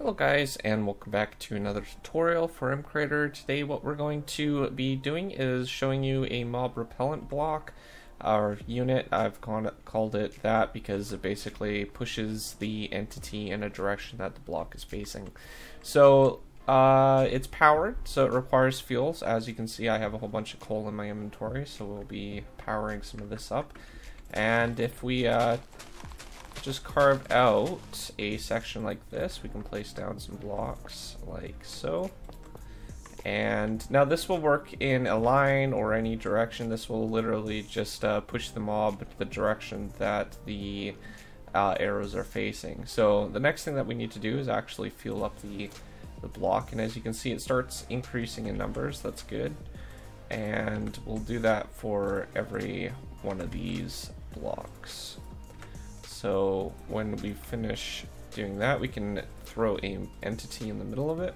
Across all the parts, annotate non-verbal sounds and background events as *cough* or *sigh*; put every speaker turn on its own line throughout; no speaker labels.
Hello guys and welcome back to another tutorial for mCreator. Today what we're going to be doing is showing you a mob repellent block. Our unit, I've called it that because it basically pushes the entity in a direction that the block is facing. So uh, it's powered, so it requires fuels. As you can see I have a whole bunch of coal in my inventory, so we'll be powering some of this up. And if we uh, just carve out a section like this. We can place down some blocks like so. And now this will work in a line or any direction. This will literally just uh, push the mob the direction that the uh, arrows are facing. So the next thing that we need to do is actually fuel up the, the block. And as you can see, it starts increasing in numbers. That's good. And we'll do that for every one of these blocks. So when we finish doing that, we can throw a entity in the middle of it.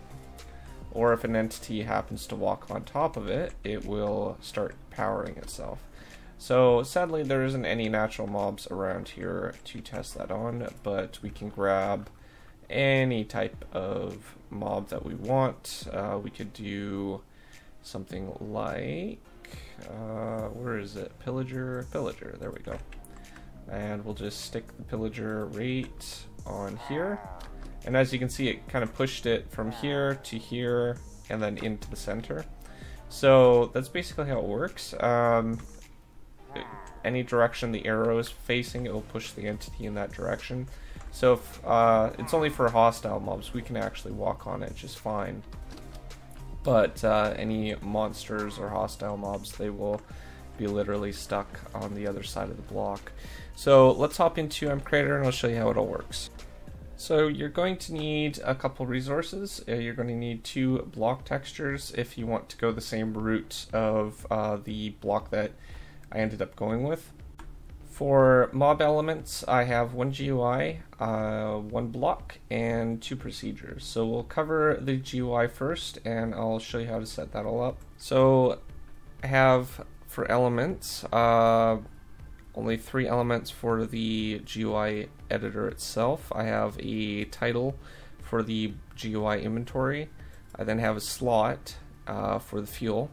Or if an entity happens to walk on top of it, it will start powering itself. So sadly there isn't any natural mobs around here to test that on, but we can grab any type of mob that we want. Uh, we could do something like, uh, where is it? Pillager, Pillager, there we go. And we'll just stick the pillager right on here. And as you can see, it kind of pushed it from here to here and then into the center. So that's basically how it works. Um, any direction the arrow is facing, it will push the entity in that direction. So if, uh, it's only for hostile mobs, we can actually walk on it just fine. But uh, any monsters or hostile mobs, they will be literally stuck on the other side of the block. So let's hop into mCreator and I'll show you how it all works. So you're going to need a couple resources. Uh, you're going to need two block textures if you want to go the same route of uh, the block that I ended up going with. For mod elements, I have one GUI, uh, one block, and two procedures. So we'll cover the GUI first, and I'll show you how to set that all up. So I have for elements, uh, only three elements for the GUI editor itself. I have a title for the GUI inventory. I then have a slot uh, for the fuel.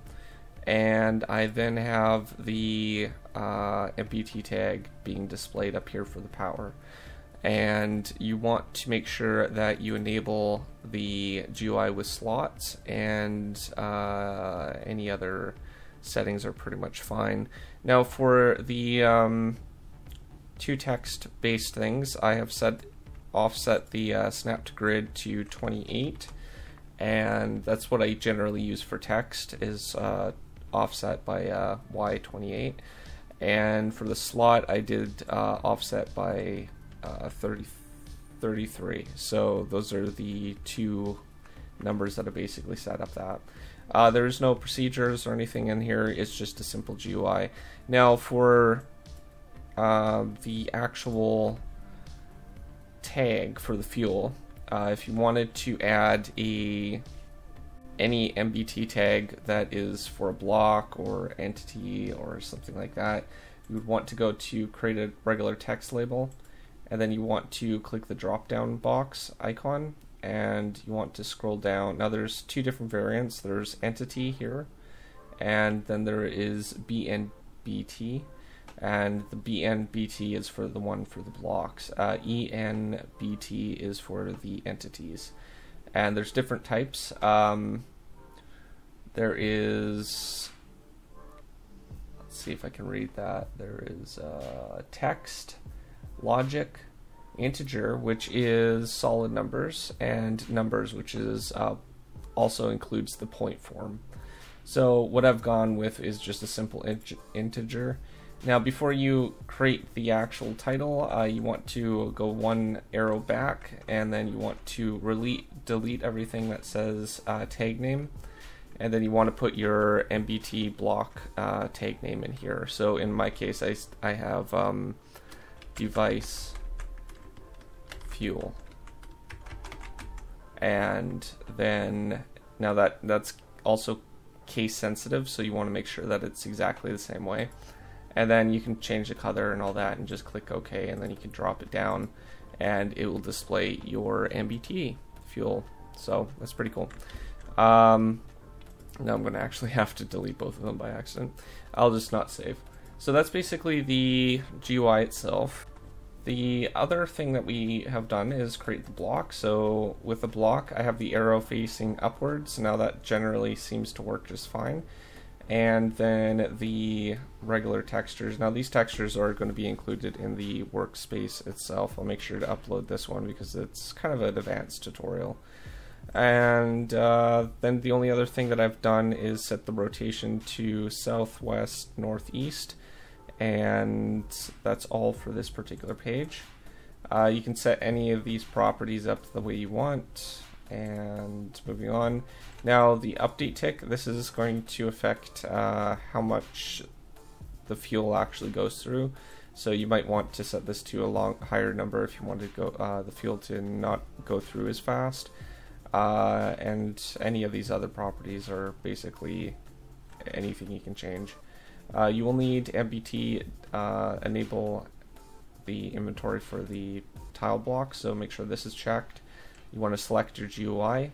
And I then have the uh, NBT tag being displayed up here for the power. And you want to make sure that you enable the GUI with slots and uh, any other settings are pretty much fine. Now for the um, two text based things, I have set offset the uh, grid to 28 and that's what I generally use for text is uh, offset by uh, Y28 and for the slot I did uh, offset by uh, 30, 33 so those are the two numbers that I basically set up that uh, there's no procedures or anything in here. It's just a simple GUI. Now for uh, the actual tag for the fuel, uh, if you wanted to add a any NBT tag that is for a block or entity or something like that, you would want to go to create a regular text label and then you want to click the drop down box icon and you want to scroll down. Now there's two different variants. There's entity here, and then there is BNBT, and the BNBT is for the one for the blocks. Uh, ENBT is for the entities, and there's different types. Um, there is. Let's see if I can read that. There is uh, text, logic, integer, which is solid numbers, and numbers, which is uh, also includes the point form. So what I've gone with is just a simple int integer. Now before you create the actual title, uh, you want to go one arrow back and then you want to delete, delete everything that says uh, tag name and then you want to put your NBT block uh, tag name in here. So in my case, I, I have um, device fuel. And then now that that's also case sensitive, so you want to make sure that it's exactly the same way. And then you can change the color and all that and just click OK and then you can drop it down and it will display your NBT fuel. So that's pretty cool. Um, now I'm going to actually *laughs* have to delete both of them by accident. I'll just not save. So that's basically the GUI itself. The other thing that we have done is create the block. So with the block, I have the arrow facing upwards. Now that generally seems to work just fine. And then the regular textures. Now these textures are going to be included in the workspace itself. I'll make sure to upload this one because it's kind of an advanced tutorial. And uh, then the only other thing that I've done is set the rotation to southwest northeast and that's all for this particular page. Uh, you can set any of these properties up the way you want and moving on. Now the update tick, this is going to affect uh, how much the fuel actually goes through. So you might want to set this to a long higher number if you want to go uh, the fuel to not go through as fast. Uh, and any of these other properties are basically anything you can change. Uh, you will need NBT uh, enable the inventory for the tile block, so make sure this is checked. You want to select your GUI,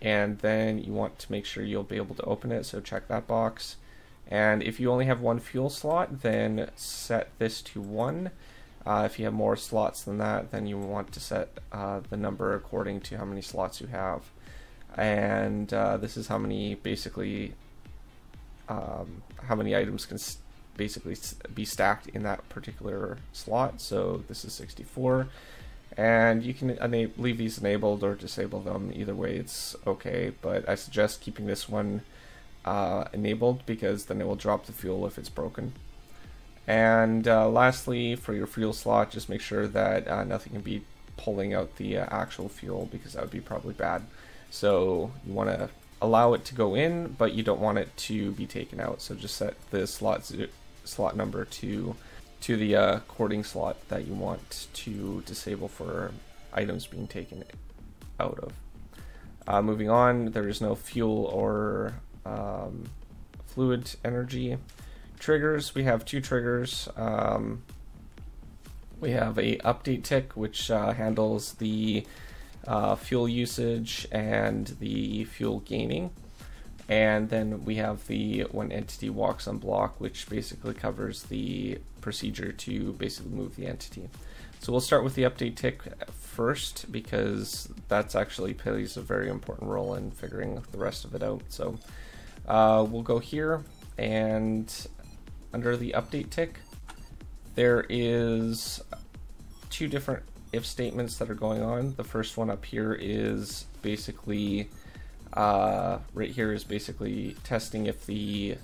and then you want to make sure you'll be able to open it, so check that box. And if you only have one fuel slot, then set this to 1. Uh, if you have more slots than that, then you want to set uh, the number according to how many slots you have. And uh, this is how many, basically, um, how many items can basically be stacked in that particular slot. So this is 64. And you can leave these enabled or disable them. Either way, it's okay. But I suggest keeping this one uh, enabled because then it will drop the fuel if it's broken. And uh, lastly, for your fuel slot, just make sure that uh, nothing can be pulling out the uh, actual fuel because that would be probably bad. So you want to allow it to go in, but you don't want it to be taken out. So just set the slot slot number to to the uh, cording slot that you want to disable for items being taken out of. Uh, moving on, there is no fuel or um, fluid energy triggers. We have two triggers. Um, we have a update tick, which uh, handles the uh, fuel usage and the fuel gaining. And then we have the when entity walks on block, which basically covers the procedure to basically move the entity. So we'll start with the update tick first because that's actually plays a very important role in figuring the rest of it out. So uh, we'll go here and under the update tick, there is two different if statements that are going on. The first one up here is basically uh, right here is basically testing if the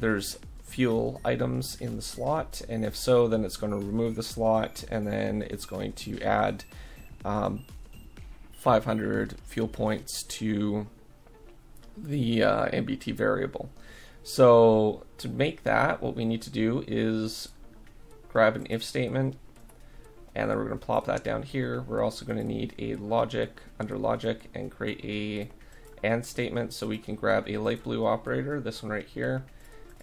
there's fuel items in the slot, and if so, then it's going to remove the slot, and then it's going to add um, 500 fuel points to the uh, NBT variable. So to make that, what we need to do is grab an if statement and then we're going to plop that down here. We're also going to need a logic under logic and create a and statement. So we can grab a light blue operator, this one right here,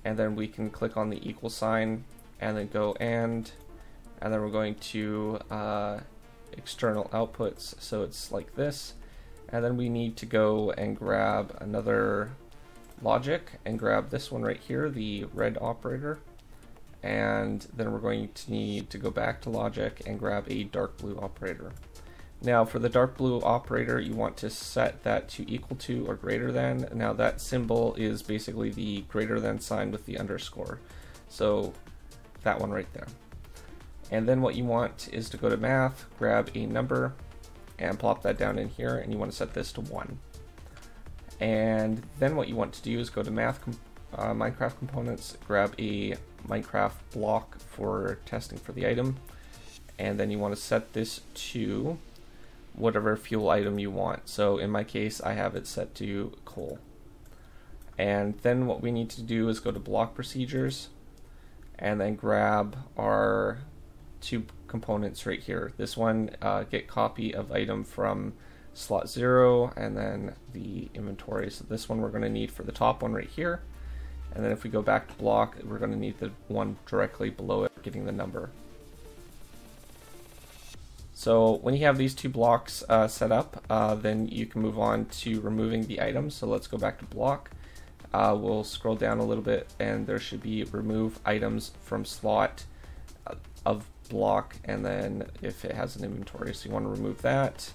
and then we can click on the equal sign and then go and, and then we're going to uh, external outputs, so it's like this, and then we need to go and grab another logic and grab this one right here, the red operator, and then we're going to need to go back to logic and grab a dark blue operator. Now for the dark blue operator, you want to set that to equal to or greater than. Now that symbol is basically the greater than sign with the underscore. So that one right there. And then what you want is to go to math, grab a number, and plop that down in here, and you want to set this to 1. And then what you want to do is go to math uh, Minecraft components, grab a Minecraft block for testing for the item, and then you want to set this to whatever fuel item you want. So in my case, I have it set to coal. And then what we need to do is go to block procedures and then grab our two components right here. This one, uh, get copy of item from slot zero and then the inventory. So this one we're going to need for the top one right here. And then if we go back to block, we're going to need the one directly below it, getting the number. So when you have these two blocks uh, set up, uh, then you can move on to removing the items. So let's go back to block. Uh, we'll scroll down a little bit and there should be remove items from slot uh, of block and then if it has an inventory so you want to remove that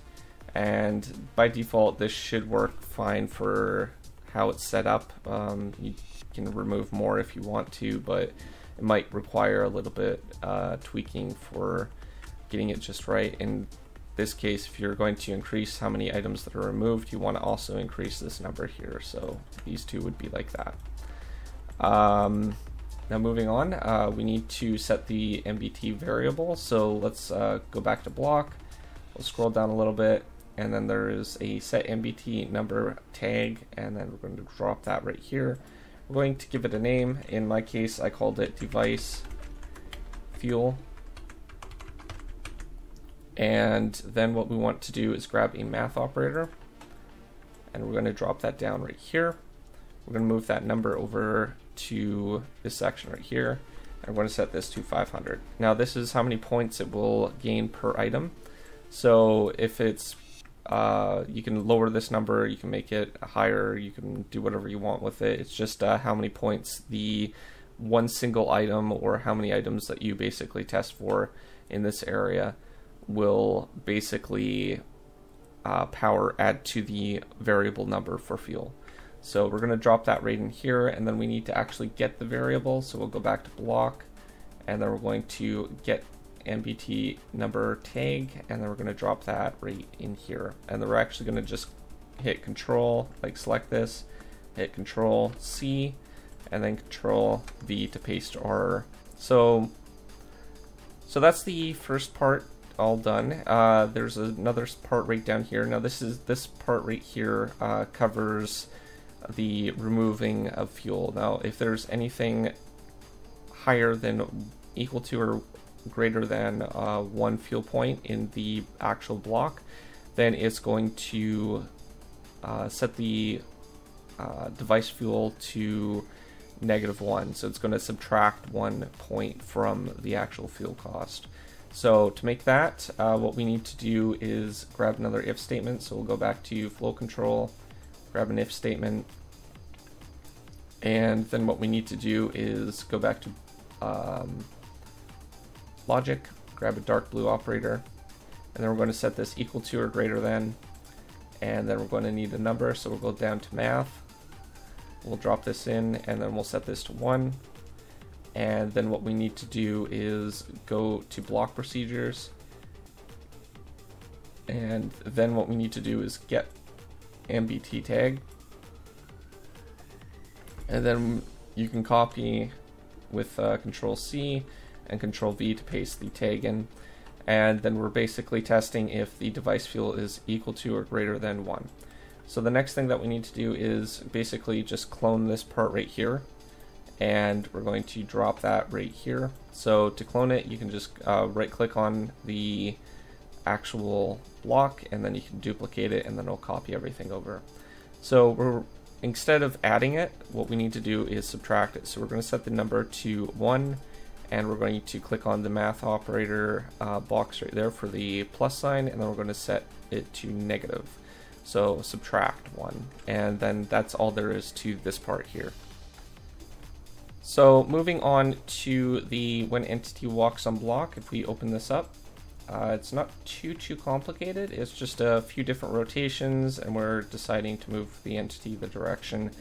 and by default this should work fine for how it's set up um, you can remove more if you want to but it might require a little bit uh, tweaking for getting it just right in this case if you're going to increase how many items that are removed you want to also increase this number here so these two would be like that um, now moving on, uh, we need to set the NBT variable. So let's uh, go back to block. We'll scroll down a little bit and then there is a set NBT number tag and then we're going to drop that right here. We're going to give it a name. In my case, I called it device fuel. And then what we want to do is grab a math operator and we're going to drop that down right here. We're going to move that number over to this section right here. I'm going to set this to 500. Now this is how many points it will gain per item. So if it's, uh, you can lower this number, you can make it higher, you can do whatever you want with it. It's just uh, how many points the one single item or how many items that you basically test for in this area will basically uh, power add to the variable number for fuel. So we're going to drop that right in here, and then we need to actually get the variable. So we'll go back to block, and then we're going to get NBT number tag, and then we're going to drop that right in here. And then we're actually going to just hit Control, like select this, hit Control C, and then Control V to paste our. So, so that's the first part all done. Uh, there's another part right down here. Now this is this part right here uh, covers the removing of fuel. Now, if there's anything higher than equal to or greater than uh, one fuel point in the actual block, then it's going to uh, set the uh, device fuel to negative one. So it's going to subtract one point from the actual fuel cost. So to make that, uh, what we need to do is grab another if statement. So we'll go back to flow control, grab an if statement, and then what we need to do is go back to um, logic, grab a dark blue operator, and then we're going to set this equal to or greater than, and then we're going to need a number, so we'll go down to math, we'll drop this in, and then we'll set this to 1, and then what we need to do is go to block procedures, and then what we need to do is get NBT tag, and then you can copy with uh, Control C and Control V to paste the tag in. And then we're basically testing if the device fuel is equal to or greater than 1. So the next thing that we need to do is basically just clone this part right here. And we're going to drop that right here. So to clone it, you can just uh, right click on the actual block and then you can duplicate it and then it'll copy everything over. So we're instead of adding it, what we need to do is subtract it. So we're going to set the number to 1, and we're going to click on the math operator uh, box right there for the plus sign, and then we're going to set it to negative. So subtract 1, and then that's all there is to this part here. So moving on to the when entity walks on block, if we open this up, uh, it's not too, too complicated. It's just a few different rotations and we're deciding to move the entity the direction.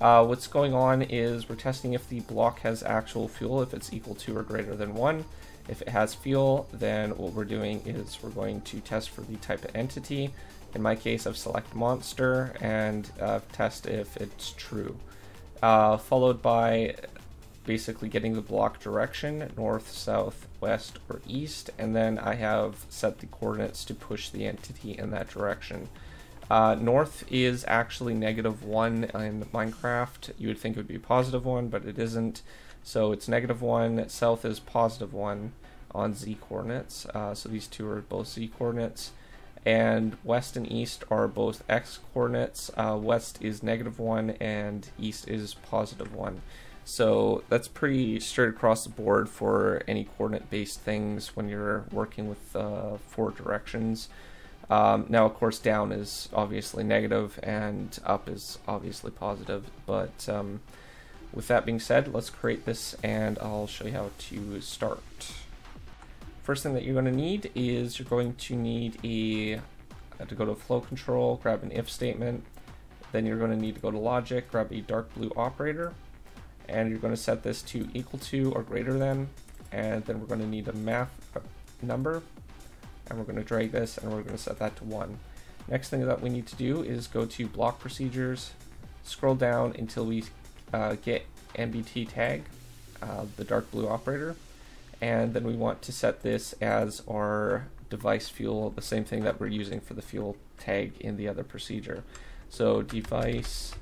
Uh, what's going on is we're testing if the block has actual fuel, if it's equal to or greater than 1. If it has fuel, then what we're doing is we're going to test for the type of entity. In my case, I've select monster and uh, test if it's true. Uh, followed by basically getting the block direction, north, south, west, or east, and then I have set the coordinates to push the entity in that direction. Uh, north is actually negative 1 in Minecraft. You would think it would be positive 1, but it isn't. So it's negative 1, south is positive 1 on z coordinates. Uh, so these two are both z coordinates. And west and east are both x coordinates. Uh, west is negative 1 and east is positive 1. So that's pretty straight across the board for any coordinate-based things when you're working with uh, four directions. Um, now, of course, down is obviously negative and up is obviously positive. But um, with that being said, let's create this and I'll show you how to start. First thing that you're going to need is you're going to need a to go to flow control, grab an if statement. Then you're going to need to go to logic, grab a dark blue operator, and you're going to set this to equal to or greater than. And then we're going to need a math number and we're going to drag this and we're going to set that to 1. Next thing that we need to do is go to block procedures, scroll down until we uh, get NBT tag, uh, the dark blue operator, and then we want to set this as our device fuel, the same thing that we're using for the fuel tag in the other procedure. So device,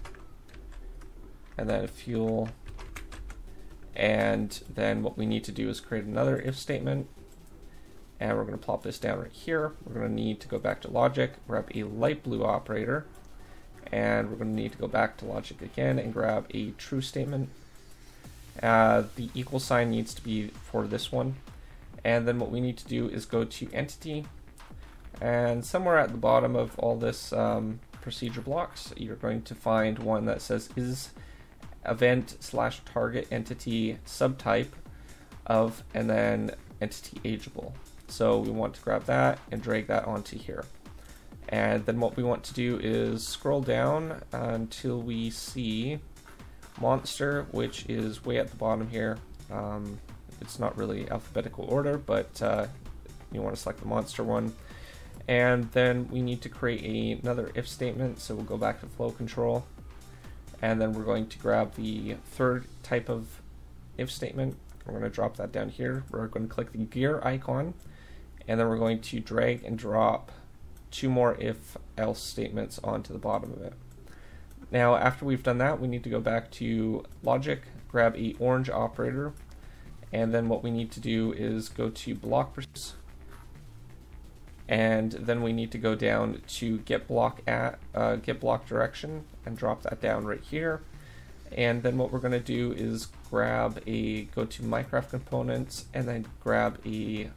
and then fuel, and then what we need to do is create another if statement and we're going to plop this down right here. We're going to need to go back to logic, grab a light blue operator, and we're going to need to go back to logic again and grab a true statement. Uh, the equal sign needs to be for this one. And then what we need to do is go to entity, and somewhere at the bottom of all this um, procedure blocks, you're going to find one that says is event slash target entity subtype of, and then entity ageable. So we want to grab that and drag that onto here. And then what we want to do is scroll down until we see monster, which is way at the bottom here. Um, it's not really alphabetical order, but uh, you want to select the monster one. And then we need to create another if statement, so we'll go back to flow control. And then we're going to grab the third type of if statement. We're going to drop that down here. We're going to click the gear icon and then we're going to drag and drop two more if else statements onto the bottom of it. Now after we've done that we need to go back to logic, grab a orange operator, and then what we need to do is go to block and then we need to go down to get block at uh, get block direction and drop that down right here and then what we're going to do is grab a go to Minecraft components and then grab a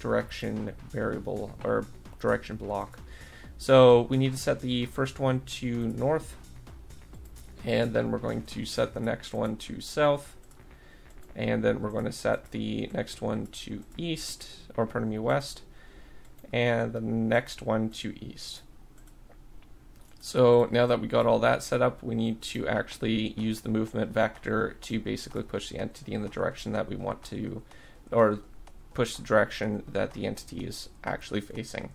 direction variable or direction block. So we need to set the first one to north and then we're going to set the next one to south and then we're going to set the next one to east or pardon me west and the next one to east. So now that we got all that set up, we need to actually use the movement vector to basically push the entity in the direction that we want to, or push the direction that the entity is actually facing.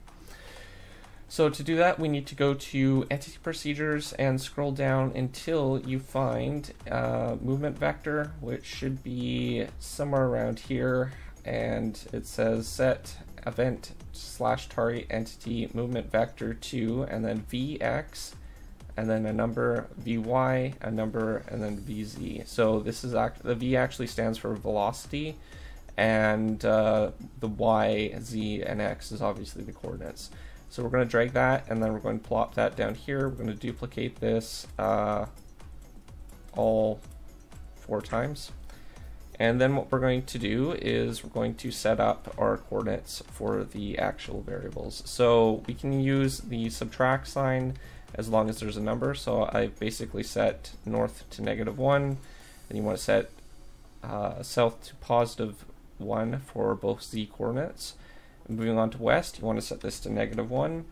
So to do that, we need to go to Entity Procedures and scroll down until you find uh, Movement Vector, which should be somewhere around here. And it says set event slash target entity movement vector 2 and then Vx and then a number Vy, a number, and then Vz. So this is act the V actually stands for velocity and uh, the y, z, and x is obviously the coordinates. So we're going to drag that, and then we're going to plop that down here. We're going to duplicate this uh, all four times. And then what we're going to do is we're going to set up our coordinates for the actual variables. So we can use the subtract sign as long as there's a number. So I basically set north to negative 1, and you want to set uh, south to positive 1 for both z coordinates. Moving on to west, you want to set this to negative 1,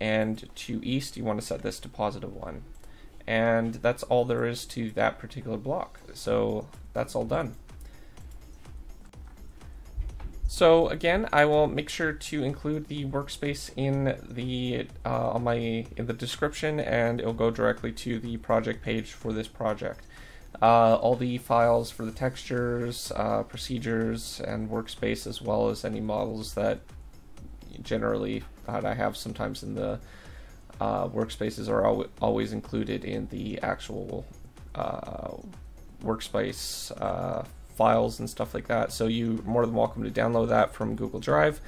and to east, you want to set this to positive 1. And that's all there is to that particular block. So that's all done. So again, I will make sure to include the workspace in the uh, on my in the description, and it'll go directly to the project page for this project. Uh, all the files for the textures, uh, procedures, and workspace, as well as any models that generally that I have sometimes in the uh, workspaces are al always included in the actual uh, workspace uh, files and stuff like that. So you're more than welcome to download that from Google Drive.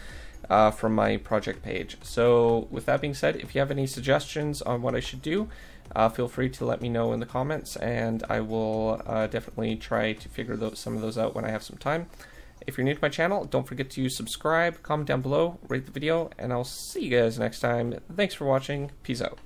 Uh, from my project page. So with that being said, if you have any suggestions on what I should do, uh, feel free to let me know in the comments, and I will uh, definitely try to figure those, some of those out when I have some time. If you're new to my channel, don't forget to subscribe, comment down below, rate the video, and I'll see you guys next time. Thanks for watching. Peace out.